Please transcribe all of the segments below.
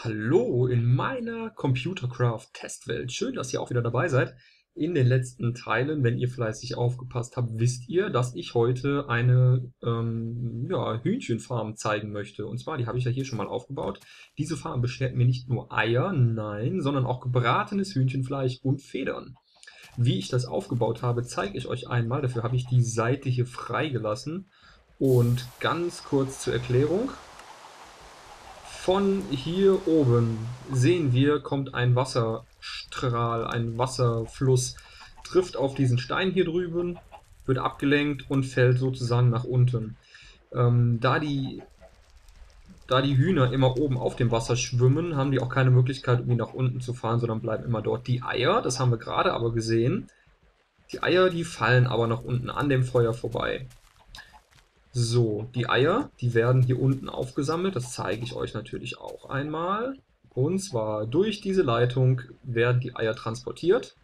Hallo in meiner Computercraft Testwelt. Schön, dass ihr auch wieder dabei seid. In den letzten Teilen, wenn ihr fleißig aufgepasst habt, wisst ihr, dass ich heute eine ähm, ja, Hühnchenfarm zeigen möchte. Und zwar, die habe ich ja hier schon mal aufgebaut. Diese Farm beschert mir nicht nur Eier, nein, sondern auch gebratenes Hühnchenfleisch und Federn. Wie ich das aufgebaut habe, zeige ich euch einmal. Dafür habe ich die Seite hier freigelassen. Und ganz kurz zur Erklärung. Von hier oben sehen wir, kommt ein Wasserstrahl, ein Wasserfluss, trifft auf diesen Stein hier drüben, wird abgelenkt und fällt sozusagen nach unten. Ähm, da, die, da die Hühner immer oben auf dem Wasser schwimmen, haben die auch keine Möglichkeit, irgendwie nach unten zu fahren, sondern bleiben immer dort. Die Eier, das haben wir gerade aber gesehen, die Eier, die fallen aber nach unten an dem Feuer vorbei. So, die Eier, die werden hier unten aufgesammelt. Das zeige ich euch natürlich auch einmal. Und zwar durch diese Leitung werden die Eier transportiert,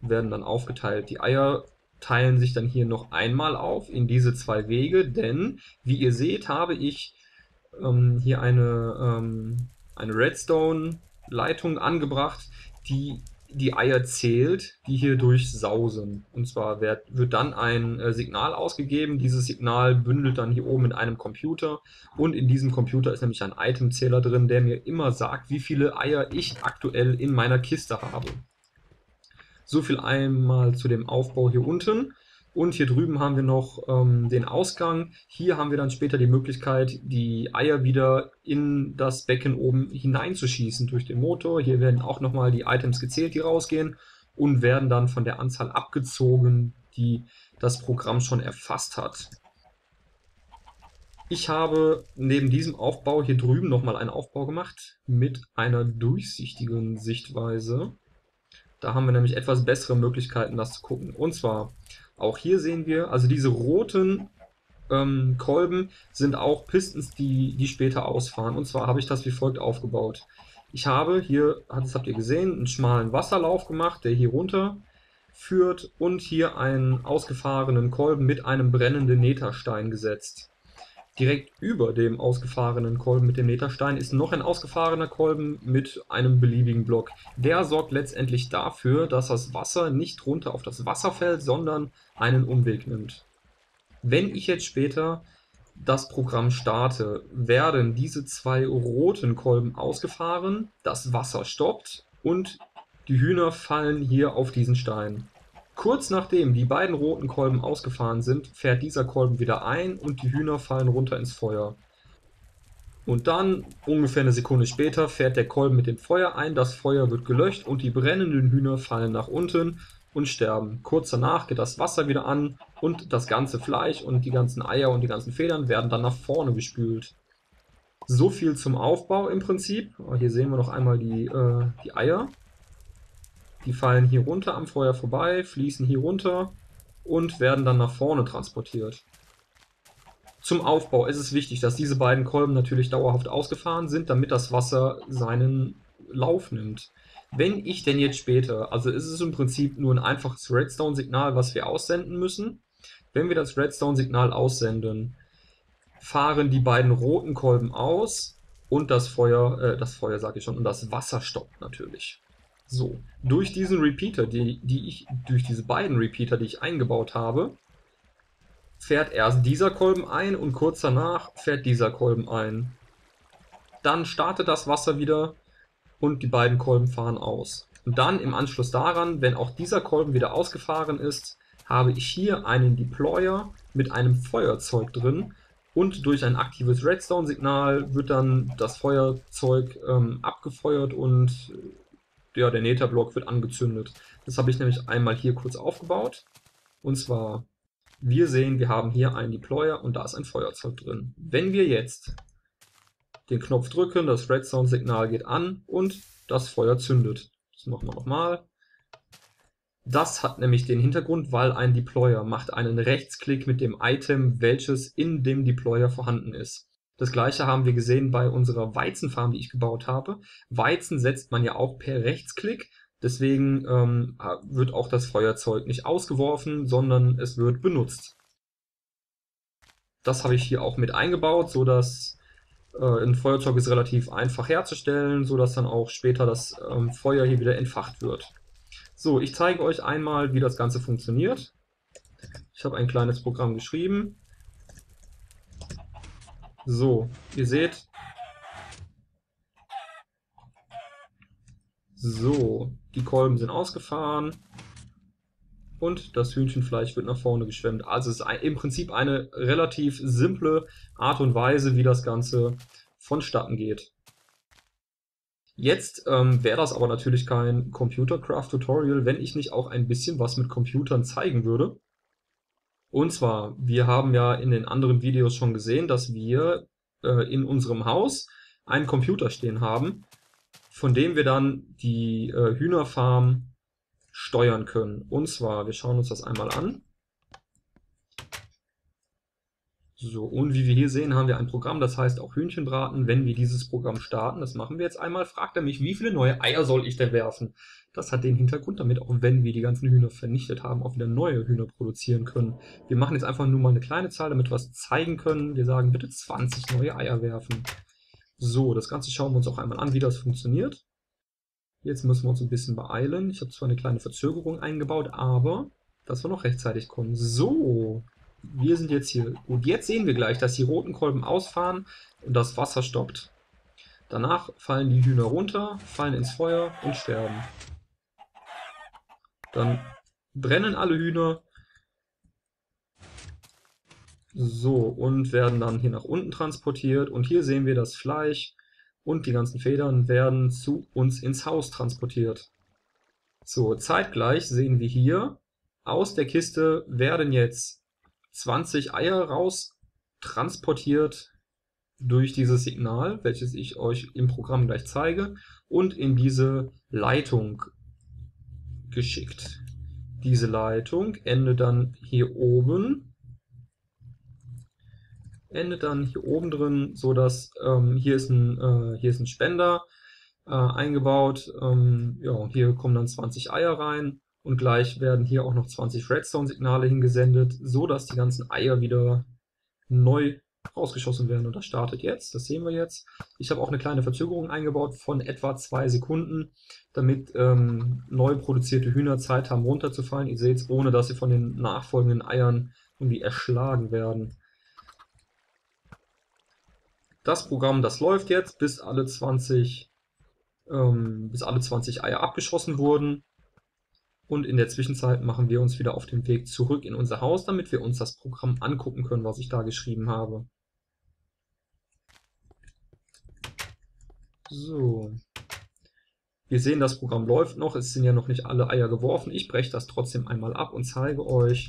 werden dann aufgeteilt. Die Eier teilen sich dann hier noch einmal auf in diese zwei Wege, denn wie ihr seht, habe ich ähm, hier eine, ähm, eine Redstone-Leitung angebracht, die die Eier zählt, die hier durchsausen. Und zwar wird, wird dann ein äh, Signal ausgegeben. Dieses Signal bündelt dann hier oben in einem Computer. Und in diesem Computer ist nämlich ein Itemzähler drin, der mir immer sagt, wie viele Eier ich aktuell in meiner Kiste habe. So viel einmal zu dem Aufbau hier unten. Und hier drüben haben wir noch ähm, den Ausgang. Hier haben wir dann später die Möglichkeit, die Eier wieder in das Becken oben hineinzuschießen durch den Motor. Hier werden auch nochmal die Items gezählt, die rausgehen und werden dann von der Anzahl abgezogen, die das Programm schon erfasst hat. Ich habe neben diesem Aufbau hier drüben nochmal einen Aufbau gemacht mit einer durchsichtigen Sichtweise. Da haben wir nämlich etwas bessere Möglichkeiten, das zu gucken. Und zwar auch hier sehen wir, also diese roten ähm, Kolben sind auch Pistons, die, die später ausfahren. Und zwar habe ich das wie folgt aufgebaut. Ich habe hier, das habt ihr gesehen, einen schmalen Wasserlauf gemacht, der hier runter führt und hier einen ausgefahrenen Kolben mit einem brennenden Netherstein gesetzt. Direkt über dem ausgefahrenen Kolben mit dem Meterstein ist noch ein ausgefahrener Kolben mit einem beliebigen Block. Der sorgt letztendlich dafür, dass das Wasser nicht runter auf das Wasser fällt, sondern einen Umweg nimmt. Wenn ich jetzt später das Programm starte, werden diese zwei roten Kolben ausgefahren, das Wasser stoppt und die Hühner fallen hier auf diesen Stein. Kurz nachdem die beiden roten Kolben ausgefahren sind, fährt dieser Kolben wieder ein und die Hühner fallen runter ins Feuer. Und dann, ungefähr eine Sekunde später, fährt der Kolben mit dem Feuer ein, das Feuer wird gelöscht und die brennenden Hühner fallen nach unten und sterben. Kurz danach geht das Wasser wieder an und das ganze Fleisch und die ganzen Eier und die ganzen Federn werden dann nach vorne gespült. So viel zum Aufbau im Prinzip. Hier sehen wir noch einmal die, äh, die Eier. Die fallen hier runter am Feuer vorbei, fließen hier runter und werden dann nach vorne transportiert. Zum Aufbau ist es wichtig, dass diese beiden Kolben natürlich dauerhaft ausgefahren sind, damit das Wasser seinen Lauf nimmt. Wenn ich denn jetzt später, also ist es im Prinzip nur ein einfaches Redstone-Signal, was wir aussenden müssen. Wenn wir das Redstone-Signal aussenden, fahren die beiden roten Kolben aus und das Feuer, äh, das Feuer sage ich schon, und das Wasser stoppt natürlich. So, durch diesen Repeater, die, die ich, durch diese beiden Repeater, die ich eingebaut habe, fährt erst dieser Kolben ein und kurz danach fährt dieser Kolben ein. Dann startet das Wasser wieder und die beiden Kolben fahren aus. Und dann im Anschluss daran, wenn auch dieser Kolben wieder ausgefahren ist, habe ich hier einen Deployer mit einem Feuerzeug drin und durch ein aktives Redstone-Signal wird dann das Feuerzeug ähm, abgefeuert und ja, der Nether-Block wird angezündet. Das habe ich nämlich einmal hier kurz aufgebaut. Und zwar, wir sehen, wir haben hier einen Deployer und da ist ein Feuerzeug drin. Wenn wir jetzt den Knopf drücken, das Redstone-Signal geht an und das Feuer zündet. Das machen wir nochmal. Das hat nämlich den Hintergrund, weil ein Deployer macht einen Rechtsklick mit dem Item, welches in dem Deployer vorhanden ist. Das gleiche haben wir gesehen bei unserer Weizenfarm, die ich gebaut habe. Weizen setzt man ja auch per Rechtsklick. Deswegen ähm, wird auch das Feuerzeug nicht ausgeworfen, sondern es wird benutzt. Das habe ich hier auch mit eingebaut, so dass Äh, ein Feuerzeug ist relativ einfach herzustellen, so dass dann auch später das ähm, Feuer hier wieder entfacht wird. So, ich zeige euch einmal, wie das Ganze funktioniert. Ich habe ein kleines Programm geschrieben. So, ihr seht. So, die Kolben sind ausgefahren und das Hühnchenfleisch wird nach vorne geschwemmt. Also es ist im Prinzip eine relativ simple Art und Weise, wie das Ganze vonstatten geht. Jetzt ähm, wäre das aber natürlich kein Computercraft-Tutorial, wenn ich nicht auch ein bisschen was mit Computern zeigen würde. Und zwar, wir haben ja in den anderen Videos schon gesehen, dass wir äh, in unserem Haus einen Computer stehen haben, von dem wir dann die äh, Hühnerfarm steuern können. Und zwar, wir schauen uns das einmal an. So, und wie wir hier sehen, haben wir ein Programm, das heißt auch Hühnchenbraten. Wenn wir dieses Programm starten, das machen wir jetzt einmal, fragt er mich, wie viele neue Eier soll ich denn werfen? Das hat den Hintergrund, damit auch wenn wir die ganzen Hühner vernichtet haben, auch wieder neue Hühner produzieren können. Wir machen jetzt einfach nur mal eine kleine Zahl, damit wir was zeigen können. Wir sagen, bitte 20 neue Eier werfen. So, das Ganze schauen wir uns auch einmal an, wie das funktioniert. Jetzt müssen wir uns ein bisschen beeilen. Ich habe zwar eine kleine Verzögerung eingebaut, aber dass wir noch rechtzeitig kommen. So, wir sind jetzt hier. Gut, jetzt sehen wir gleich, dass die roten Kolben ausfahren und das Wasser stoppt. Danach fallen die Hühner runter, fallen ins Feuer und sterben. Dann brennen alle Hühner. So, und werden dann hier nach unten transportiert. Und hier sehen wir das Fleisch und die ganzen Federn werden zu uns ins Haus transportiert. So, zeitgleich sehen wir hier, aus der Kiste werden jetzt 20 Eier raus transportiert durch dieses Signal, welches ich euch im Programm gleich zeige, und in diese Leitung geschickt. Diese Leitung endet dann hier oben endet dann hier oben drin, so dass ähm, hier ist ein äh, hier ist ein Spender äh, eingebaut. Ähm, ja, hier kommen dann 20 Eier rein und gleich werden hier auch noch 20 Redstone-Signale hingesendet, so dass die ganzen Eier wieder neu rausgeschossen werden. Und das startet jetzt, das sehen wir jetzt. Ich habe auch eine kleine Verzögerung eingebaut von etwa zwei Sekunden, damit ähm, neu produzierte Hühner Zeit haben runterzufallen. Ihr seht es, ohne dass sie von den nachfolgenden Eiern irgendwie erschlagen werden. Das Programm, das läuft jetzt, bis alle 20, ähm, bis alle 20 Eier abgeschossen wurden. Und in der Zwischenzeit machen wir uns wieder auf den Weg zurück in unser Haus, damit wir uns das Programm angucken können, was ich da geschrieben habe. So. Wir sehen, das Programm läuft noch. Es sind ja noch nicht alle Eier geworfen. Ich breche das trotzdem einmal ab und zeige euch,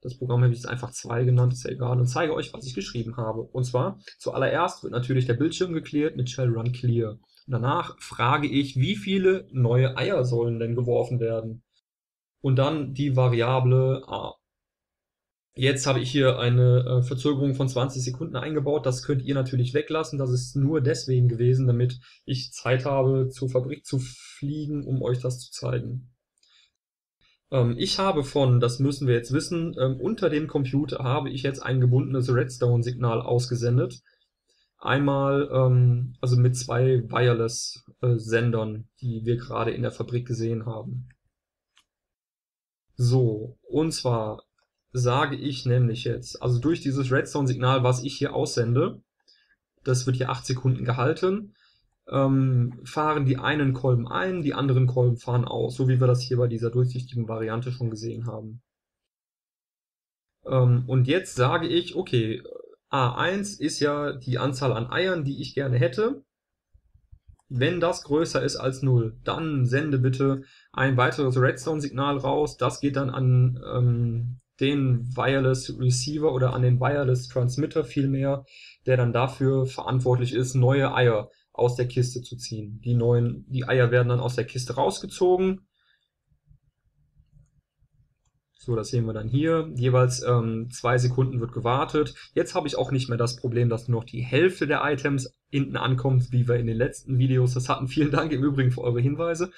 das Programm habe ich jetzt einfach 2 genannt, ist ja egal, und zeige euch, was ich geschrieben habe. Und zwar, zuallererst wird natürlich der Bildschirm geklärt mit shell run clear. Danach frage ich, wie viele neue Eier sollen denn geworfen werden? Und dann die Variable a. Jetzt habe ich hier eine äh, Verzögerung von 20 Sekunden eingebaut. Das könnt ihr natürlich weglassen. Das ist nur deswegen gewesen, damit ich Zeit habe, zur Fabrik zu fliegen, um euch das zu zeigen. Ähm, ich habe von, das müssen wir jetzt wissen, ähm, unter dem Computer habe ich jetzt ein gebundenes Redstone-Signal ausgesendet. Einmal, ähm, also mit zwei Wireless-Sendern, die wir gerade in der Fabrik gesehen haben. So, und zwar sage ich nämlich jetzt, also durch dieses Redstone-Signal, was ich hier aussende, das wird hier 8 Sekunden gehalten, ähm, fahren die einen Kolben ein, die anderen Kolben fahren aus, so wie wir das hier bei dieser durchsichtigen Variante schon gesehen haben. Ähm, und jetzt sage ich, okay, A1 ist ja die Anzahl an Eiern, die ich gerne hätte. Wenn das größer ist als 0, dann sende bitte ein weiteres Redstone-Signal raus. Das geht dann an ähm, den Wireless Receiver oder an den Wireless Transmitter vielmehr, der dann dafür verantwortlich ist, neue Eier aus der Kiste zu ziehen. Die neuen, die Eier werden dann aus der Kiste rausgezogen. So, das sehen wir dann hier. Jeweils ähm, zwei Sekunden wird gewartet. Jetzt habe ich auch nicht mehr das Problem, dass nur noch die Hälfte der Items hinten ankommt, wie wir in den letzten Videos das hatten. Vielen Dank im Übrigen für eure Hinweise.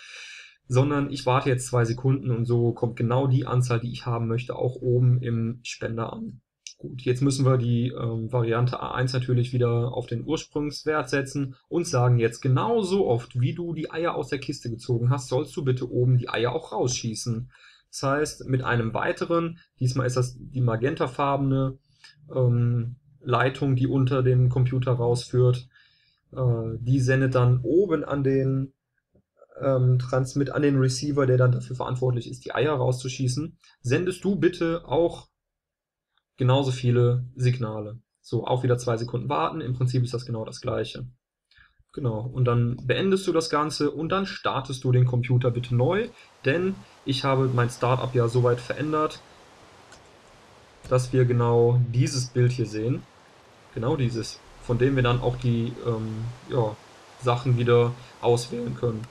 Sondern ich warte jetzt zwei Sekunden und so kommt genau die Anzahl, die ich haben möchte, auch oben im Spender an. Gut, jetzt müssen wir die ähm, Variante A1 natürlich wieder auf den Ursprungswert setzen und sagen jetzt genau so oft, wie du die Eier aus der Kiste gezogen hast, sollst du bitte oben die Eier auch rausschießen. Das heißt, mit einem weiteren, diesmal ist das die magentafarbene ähm, Leitung, die unter dem Computer rausführt, äh, die sendet dann oben an den ähm, Transmit an den Receiver, der dann dafür verantwortlich ist, die Eier rauszuschießen. Sendest du bitte auch genauso viele Signale. So, auch wieder zwei Sekunden warten. Im Prinzip ist das genau das gleiche. Genau, und dann beendest du das Ganze und dann startest du den Computer bitte neu, denn ich habe mein Startup ja soweit verändert, dass wir genau dieses Bild hier sehen. Genau dieses, von dem wir dann auch die ähm, ja, Sachen wieder auswählen können.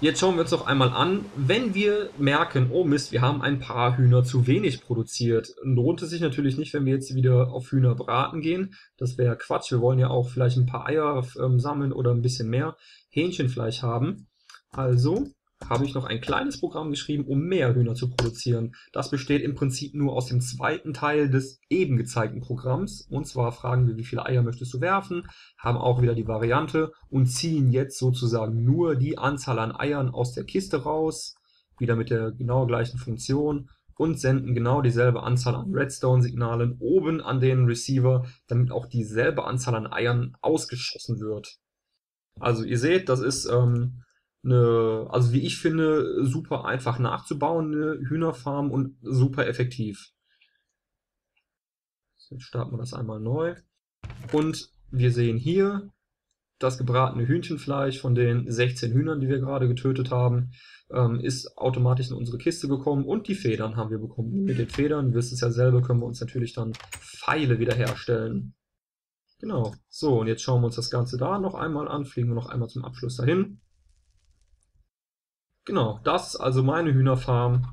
Jetzt schauen wir uns noch einmal an, wenn wir merken, oh Mist, wir haben ein paar Hühner zu wenig produziert, lohnt es sich natürlich nicht, wenn wir jetzt wieder auf Hühner braten gehen. Das wäre Quatsch. Wir wollen ja auch vielleicht ein paar Eier ähm, sammeln oder ein bisschen mehr Hähnchenfleisch haben. Also habe ich noch ein kleines Programm geschrieben, um mehr Hühner zu produzieren. Das besteht im Prinzip nur aus dem zweiten Teil des eben gezeigten Programms. Und zwar fragen wir, wie viele Eier möchtest du werfen, haben auch wieder die Variante und ziehen jetzt sozusagen nur die Anzahl an Eiern aus der Kiste raus, wieder mit der genau gleichen Funktion und senden genau dieselbe Anzahl an Redstone-Signalen oben an den Receiver, damit auch dieselbe Anzahl an Eiern ausgeschossen wird. Also ihr seht, das ist ähm, eine, also wie ich finde, super einfach nachzubauen, eine Hühnerfarm und super effektiv. Jetzt starten wir das einmal neu. Und wir sehen hier das gebratene Hühnchenfleisch von den 16 Hühnern, die wir gerade getötet haben, ähm, ist automatisch in unsere Kiste gekommen und die Federn haben wir bekommen. Mit den Federn, ihr wisst es ja selber, können wir uns natürlich dann Pfeile wiederherstellen. Genau. So, und jetzt schauen wir uns das Ganze da noch einmal an, fliegen wir noch einmal zum Abschluss dahin. Genau, das ist also meine Hühnerfarm,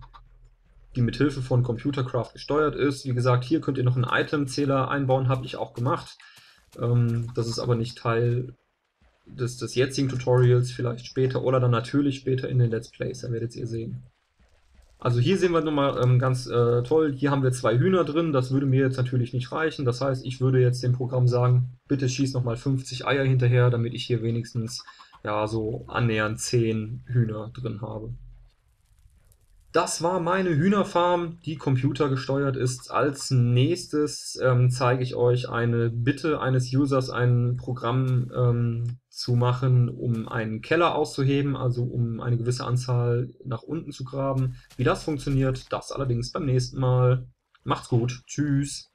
die mit Hilfe von Computercraft gesteuert ist. Wie gesagt, hier könnt ihr noch einen Itemzähler einbauen, habe ich auch gemacht. Ähm, das ist aber nicht Teil des, des jetzigen Tutorials, vielleicht später oder dann natürlich später in den Let's Plays, da werdet ihr sehen. Also hier sehen wir nochmal ähm, ganz äh, toll, hier haben wir zwei Hühner drin, das würde mir jetzt natürlich nicht reichen. Das heißt, ich würde jetzt dem Programm sagen, bitte schieß nochmal 50 Eier hinterher, damit ich hier wenigstens ja, so annähernd 10 Hühner drin habe. Das war meine Hühnerfarm, die computergesteuert ist. Als nächstes ähm, zeige ich euch eine Bitte eines Users, ein Programm ähm, zu machen, um einen Keller auszuheben, also um eine gewisse Anzahl nach unten zu graben. Wie das funktioniert, das allerdings beim nächsten Mal. Macht's gut. Tschüss.